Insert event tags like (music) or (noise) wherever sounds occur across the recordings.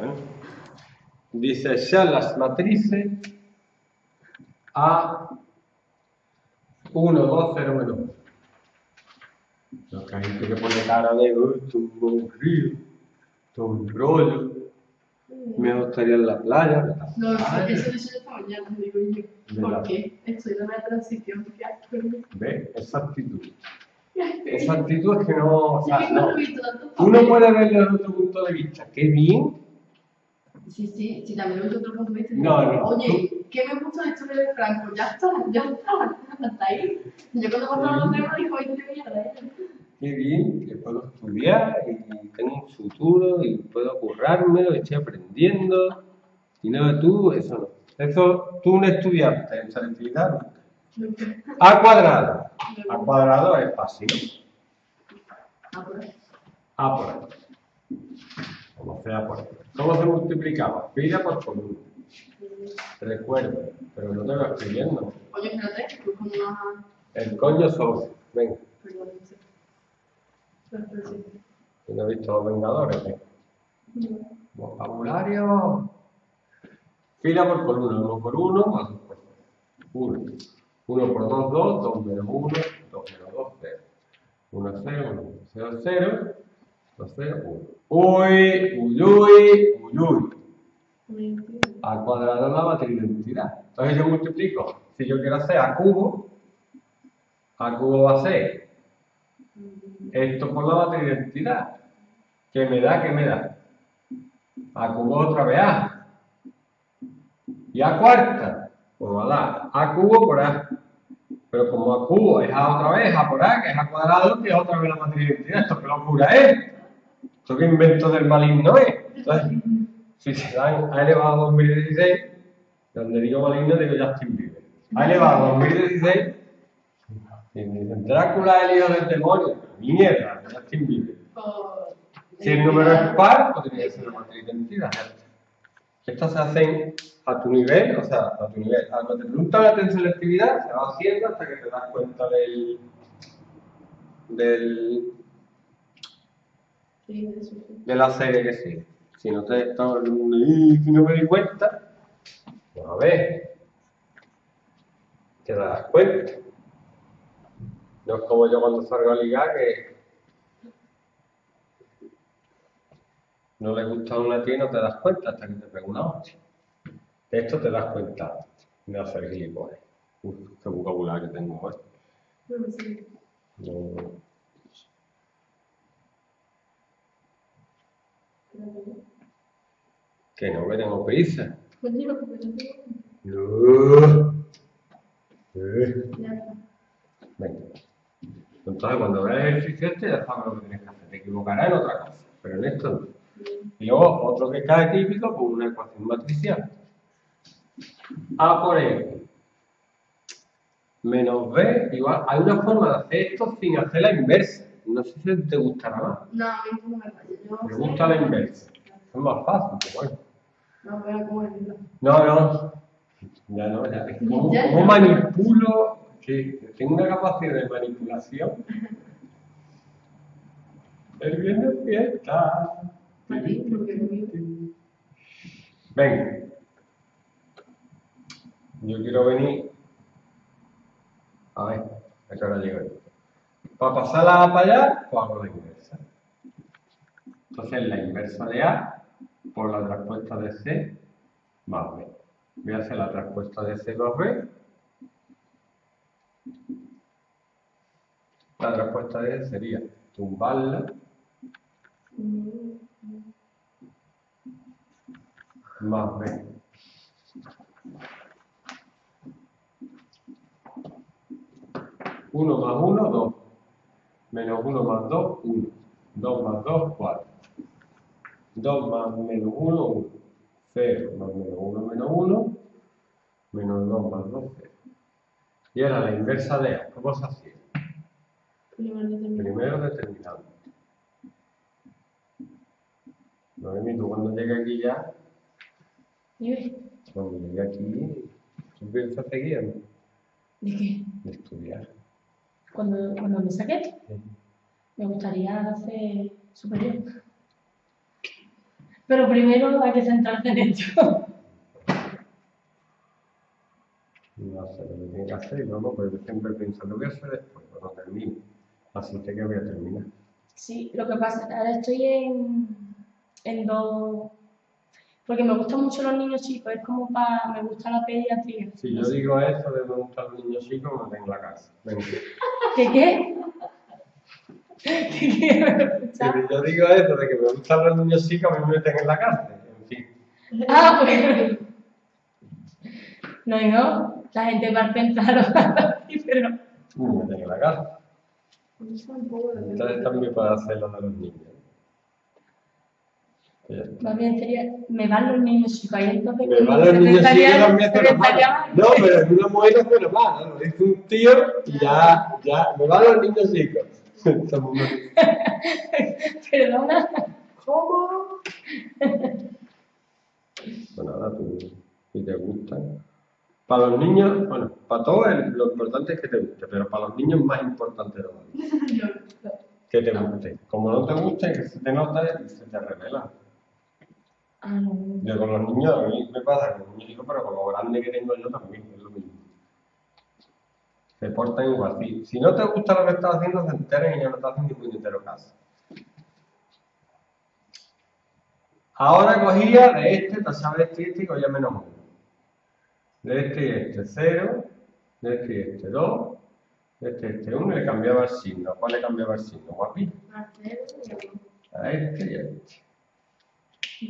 Bueno. Dice, sean las matrices A 1, 2, 0, menos 1. Lo que hay gente que pone cara de, "Oh, esto es un esto es un rollo, me gustaría en la playa. ¿verdad? No, eso, Ay, eso dice esta mañana, digo yo. ¿Por qué? Estoy en una transición. ¿Qué asco. ¿Ves? Esa actitud. Esa actitud es que no, o Es sea, que no no. no papeles. puedes verlo desde otro punto de vista. Qué bien. Sí, sí, sí, también lo he visto otro punto de vista. No, no. Oye, ¿qué me gusta la historia de Franco? Ya está, ya está, hasta ahí. Yo cuando pasaba los temas dijo, ay, qué mierda, ¿eh? Qué bien que puedo estudiar y tengo un futuro y puedo currármelo estoy aprendiendo. Y no, tú, eso no. Eso, tú un estudiante en selectividad, nunca. A cuadrado. A cuadrado es fácil. Ah, por. A por. Como sea por. ¿Cómo se multiplicaba? Pila por columna. Recuerda, pero no te lo estoy viendo. Oye, espérate, que busco una... El coño sobre. Venga, no. ¿tú no has visto los Vengadores? eh? Vocabulario. Fila por columna, 1 por 1, más 2 por 1. 1 por 2, 2, 2 menos 1, 2 menos 2, 0. 1, 0, 1, 0, 0, 2, 0, 1. Uy, uy, uy, uy, uy. A cuadrado es la matriz de identidad. Entonces yo multiplico. Si yo quiero hacer A cubo, A cubo va a ser esto por la matriz de identidad. ¿Qué me da? ¿Qué me da? A cubo otra vez A. Y A cuarta, pues va a dar A cubo por A. Pero como A cubo es A otra vez, A por A, que es A cuadrado, que es otra vez la matriz de identidad. ¿Esto qué locura es? ¿Esto qué invento del maligno? Entonces, si se dan A elevado a 2016, donde digo maligno digo Justin Bieber. A elevado a 2016, y me dicen Drácula el hijo del demonio. Mierda, Justin Bieber. Si el número es par, pues tiene que ser una matriz de. Estas se hacen a tu nivel, o sea, a tu nivel. Cuando te preguntan la selectividad, se va haciendo hasta que te das cuenta del. del. De la serie que sigue. Si no te si no me di cuenta, pues a ver, te das cuenta. No es como yo cuando salgo a ligar que no le gusta a una tía y no te das cuenta hasta que te pega una hostia. Esto te das cuenta de hacer gilipollas. Uf, qué vocabulario tengo hoy. No, sí. No. Que no, que tengo prisa. No. Eh. Ya está. Venga. Entonces, cuando veas el ejercicio este, ya sabes lo que tienes que hacer. Te equivocarás en otra cosa, pero en esto no. Y luego, otro que cae típico, pues una ecuación matricial. A por E menos B igual. Hay una forma de hacer esto sin hacer la inversa. No sé si te gustará más. No, a mí no me raya. Yo Me sé- gusta la inversa. Es más fácil, pero bueno. No. No, no. Ya no, ya. Ya. manipulo, que tengo una capacidad de manipulación. El viernes fiesta. Lo mío. Venga. Yo quiero venir. A ver, a qué hora llego. Para pasarla para allá, pues hago la inversa. Entonces, la inversa de A por la traspuesta de C más B. Voy a hacer la traspuesta de C más B. La traspuesta de C sería tumbarla más B. Uno más uno, dos. Menos uno más dos, uno. Dos más dos, cuatro. Dos más menos uno, uno. Cero más menos uno, menos uno. Menos dos más dos, cero. Y ahora la inversa de A. ¿Cómo se hacía? Primero determinado. Primero determinante. Tú cuando llegues aquí ya, cuando llegue aquí, tú piensas seguir ¿no? ¿De qué? de estudiar. Cuando, cuando me saqué, Sí. me gustaría hacer superior. Pero primero hay que centrarse en esto. No sé lo que tiene que hacer luego pues yo siempre pienso, lo voy a hacer después, cuando termine. Así que que voy a terminar. Sí, lo que pasa, ahora estoy en, en dos... Porque me gustan mucho los niños chicos, es como para... me gusta la pediatría. Si yo digo eso de me gustan los niños chicos, me tengo en la casa. (laughs) ¿Qué qué? (laughs) Si yo digo eso de que me gustan los niños chicos, a mí me meten en la cárcel. En fin. Ah, pues... No, no, la gente va a pensar así, pero... Me meten en la cárcel. Entonces también puedo hacer lo de los niños. Pues. Más bien sería, me van los niños chicos, ahí entonces... Me van los niños chicos secretaria- No, pero en una mujer no suena mal, ¿no? Lo dice un tío y ya, ya, me van los niños chicos. (laughs) Perdona. ¿Cómo? Bueno, ahora tú, si te gustan. Para los niños, bueno, para todos lo importante es que te guste, pero para los niños más importante todavía. Que te guste. Como no te guste, que se te nota y se te revela. Ah, no. Yo con los niños, a mí me pasa con los niños chicos, pero con lo grande que tengo yo también, es lo mismo. Se portan igual. Si, si no te gusta lo que estás haciendo, se enteran y ya no te hacen ni puñetero caso. Ahora cogía de este, tachaba este y este y cogía menos uno. De este y este, cero. De este y este, dos. De este y este, uno y le cambiaba el signo. ¿Cuál le cambiaba el signo? Guapito. A este y a este.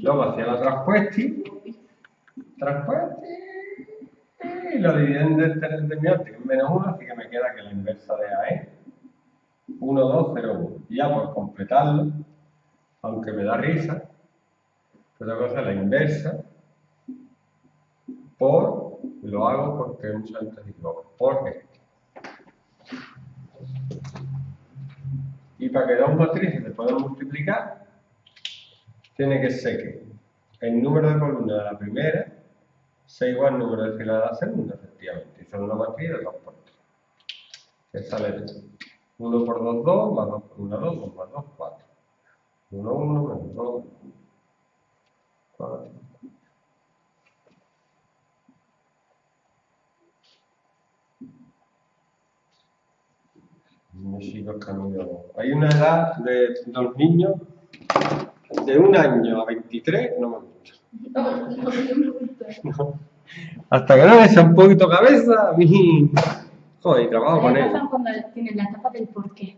Luego hacía la transpuesti. Transpuesti. Y lo dividí en determinante, que es menos 1, así que me queda que la inversa de A es 1, 2, 0, 1. Y ya por completarlo, aunque me da risa, tengo que hacer la inversa por, lo hago porque mucha gente se equivoca, por este. Y para que dos matrices se puedan multiplicar, tiene que ser que el número de columnas de la primera sea igual al número de filas de la segunda, efectivamente. Y son una matriz de 2 por 3. Que sale de 1 por 2, 2, más 2 por 1, 2, 2 más 2, 4. 1, 1, menos 2, 4. Niños chicos que han ido- Hay una edad de los niños de un año a 23 no me. No. (laughs) Hasta que no le echa un poquito cabeza, mí. Joder, trabajo con él. cuando tienen la etapa del porqué.